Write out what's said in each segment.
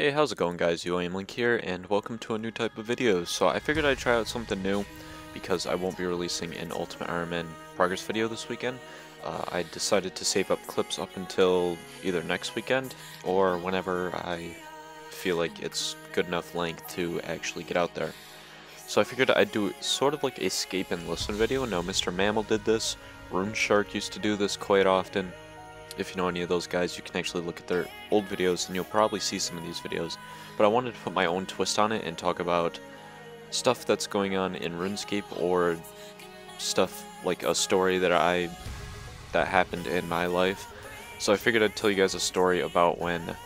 Hey, how's it going guys? UIM Link here, and welcome to a new type of video. So I figured I'd try out something new, because I won't be releasing an Ultimate Iron Man progress video this weekend. Uh, I decided to save up clips up until either next weekend, or whenever I feel like it's good enough length to actually get out there. So I figured I'd do sort of like a escape and listen video. Now Mr. Mammal did this, Rune Shark used to do this quite often, if you know any of those guys, you can actually look at their old videos and you'll probably see some of these videos. But I wanted to put my own twist on it and talk about stuff that's going on in RuneScape or stuff like a story that I that happened in my life. So I figured I'd tell you guys a story about when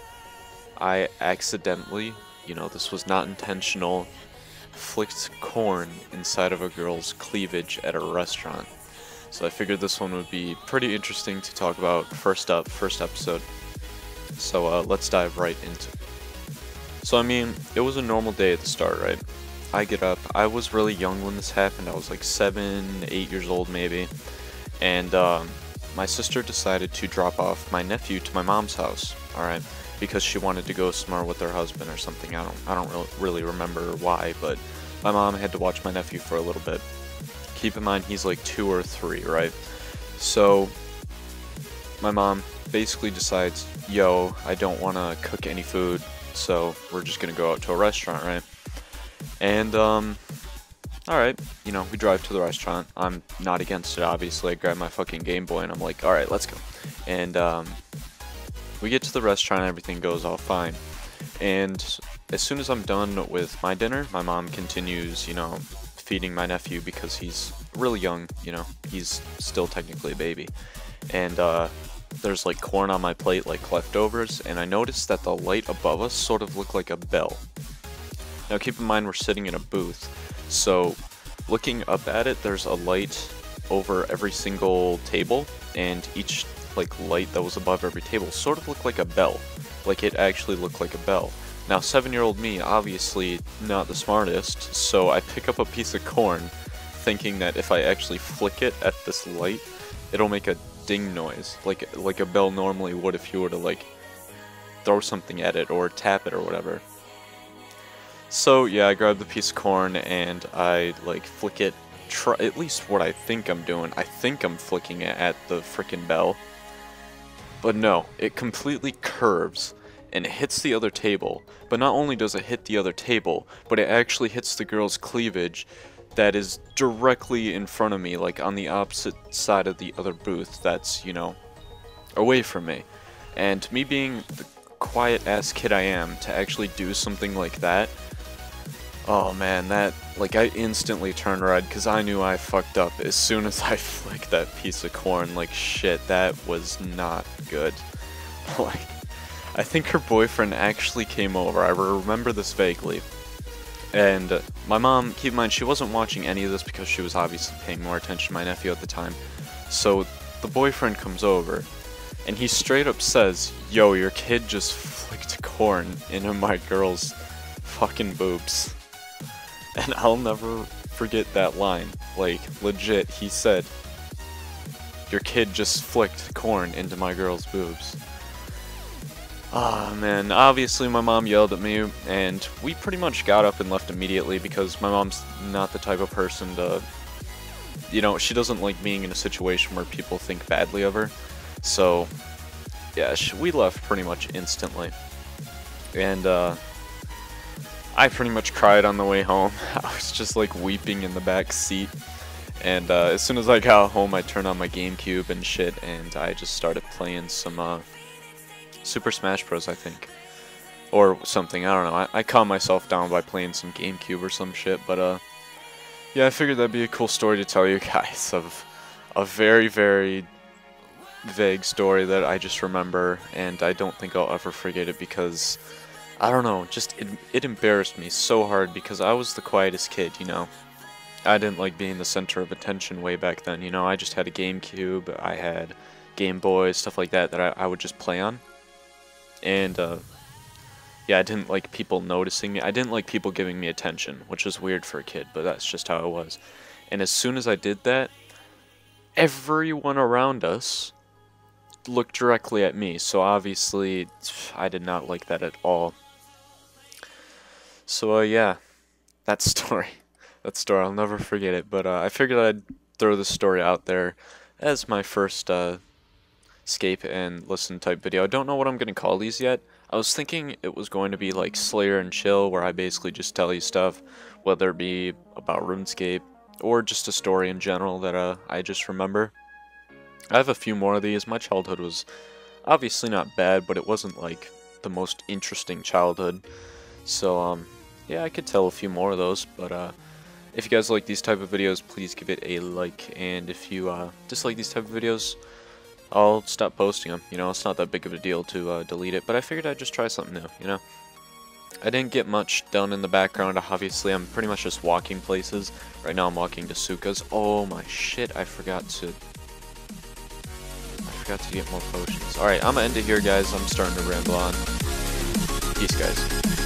I accidentally, you know, this was not intentional, flicked corn inside of a girl's cleavage at a restaurant. So I figured this one would be pretty interesting to talk about first up, first episode. So uh, let's dive right into it. So I mean, it was a normal day at the start, right? I get up, I was really young when this happened, I was like 7, 8 years old maybe, and um, my sister decided to drop off my nephew to my mom's house, alright? Because she wanted to go somewhere with her husband or something, I don't, I don't really remember why, but my mom had to watch my nephew for a little bit keep in mind he's like two or three, right? So my mom basically decides, yo, I don't want to cook any food, so we're just going to go out to a restaurant, right? And, um, alright, you know, we drive to the restaurant. I'm not against it, obviously. I grab my fucking Game Boy and I'm like, alright, let's go. And, um, we get to the restaurant, everything goes all fine. And as soon as I'm done with my dinner, my mom continues, you know, feeding my nephew because he's really young, you know, he's still technically a baby. And uh, there's like corn on my plate, like leftovers, and I noticed that the light above us sort of looked like a bell. Now keep in mind we're sitting in a booth, so looking up at it, there's a light over every single table, and each like light that was above every table sort of looked like a bell. Like it actually looked like a bell. Now, seven-year-old me, obviously not the smartest, so I pick up a piece of corn, thinking that if I actually flick it at this light, it'll make a ding noise, like like a bell normally would if you were to like throw something at it or tap it or whatever. So yeah, I grab the piece of corn and I like flick it. Try at least what I think I'm doing. I think I'm flicking it at the freaking bell, but no, it completely curves and it hits the other table. But not only does it hit the other table, but it actually hits the girl's cleavage that is directly in front of me, like on the opposite side of the other booth that's, you know, away from me. And me being the quiet ass kid I am to actually do something like that, oh man, that, like I instantly turned red because I knew I fucked up as soon as I flicked that piece of corn, like shit, that was not good. like, I think her boyfriend actually came over. I remember this vaguely. And uh, my mom, keep in mind, she wasn't watching any of this because she was obviously paying more attention to my nephew at the time. So the boyfriend comes over, and he straight up says, Yo, your kid just flicked corn into my girl's fucking boobs. And I'll never forget that line. Like, legit, he said, Your kid just flicked corn into my girl's boobs. Oh man, obviously my mom yelled at me and we pretty much got up and left immediately because my mom's not the type of person to, you know, she doesn't like being in a situation where people think badly of her. So, yeah, we left pretty much instantly. And, uh, I pretty much cried on the way home. I was just like weeping in the back seat. And uh, as soon as I got home, I turned on my GameCube and shit, and I just started playing some uh, Super Smash Bros, I think. Or something, I don't know. I, I calm myself down by playing some GameCube or some shit, but uh, yeah, I figured that'd be a cool story to tell you guys of a very, very vague story that I just remember, and I don't think I'll ever forget it because, I don't know, just it, it embarrassed me so hard because I was the quietest kid, you know. I didn't like being the center of attention way back then, you know. I just had a GameCube, I had Game Boy, stuff like that that I, I would just play on and uh, yeah, I didn't like people noticing me. I didn't like people giving me attention, which was weird for a kid, but that's just how it was. And as soon as I did that, everyone around us looked directly at me. So obviously, I did not like that at all. So, uh, yeah, that story. that story, I'll never forget it. But uh, I figured I'd throw this story out there as my first uh, escape and listen type video. I don't know what I'm going to call these yet. I was thinking it was going to be like Slayer and Chill, where I basically just tell you stuff, whether it be about RuneScape or just a story in general that uh, I just remember. I have a few more of these. My childhood was obviously not bad, but it wasn't like the most interesting childhood. So, um, yeah, I could tell a few more of those, but uh, if you guys like these type of videos, please give it a like, and if you uh, dislike these type of videos, I'll stop posting them. You know, it's not that big of a deal to uh, delete it, but I figured I'd just try something new, you know? I didn't get much done in the background, obviously I'm pretty much just walking places. Right now I'm walking to Suka's. Oh my shit, I forgot to... I forgot to get more potions. Alright, I'm gonna end it here guys, I'm starting to ramble on. Peace guys.